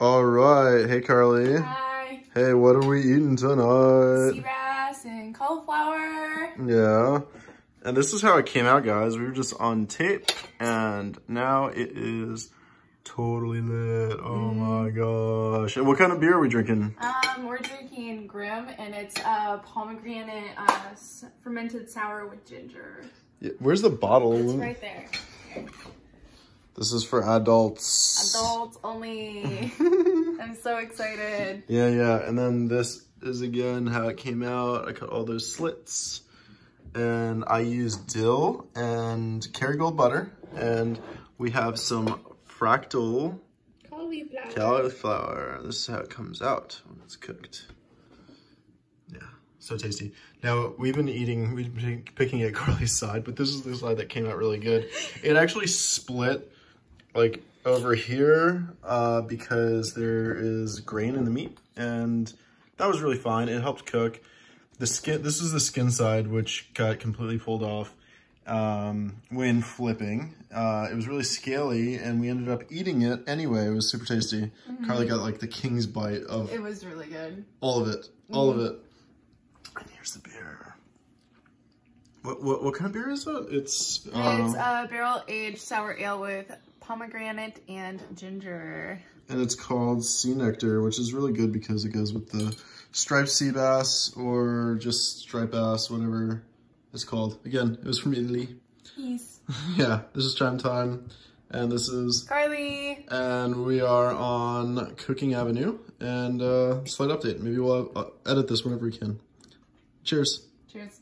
All right. Hey, Carly. Hi. Hey, what are we eating tonight? Sea bass and cauliflower. Yeah. And this is how it came out, guys. We were just on tape, and now it is totally lit. Oh my gosh. And what kind of beer are we drinking? Um, we're drinking Grimm, and it's uh, pomegranate uh, fermented sour with ginger. Yeah, Where's the bottle? It's right there. This is for adults. Adults only. I'm so excited. Yeah, yeah. And then this is again how it came out. I cut all those slits. And I used dill and Kerrygold butter. And we have some fractal Cauliflower. cauliflower. This is how it comes out when it's cooked. Yeah, so tasty. Now, we've been eating, we've been picking at Carly's side, but this is the side that came out really good. It actually split like over here uh, because there is grain in the meat and that was really fine. It helped cook. The skin, this is the skin side, which got completely pulled off um, when flipping. Uh, it was really scaly and we ended up eating it anyway. It was super tasty. Carly got like the king's bite of It was really good. all of it, all of it. And here's the beer. What, what, what kind of beer is that? It's, it's uh, a barrel aged sour ale with pomegranate and ginger. and it's called Sea Nectar, which is really good because it goes with the striped sea bass or just striped bass, whatever it's called. Again, it was from Italy. Peace. yeah, this is Chime Time, and this is, Carly. and we are on Cooking Avenue, and uh, slight update. Maybe we'll uh, edit this whenever we can. Cheers. Cheers.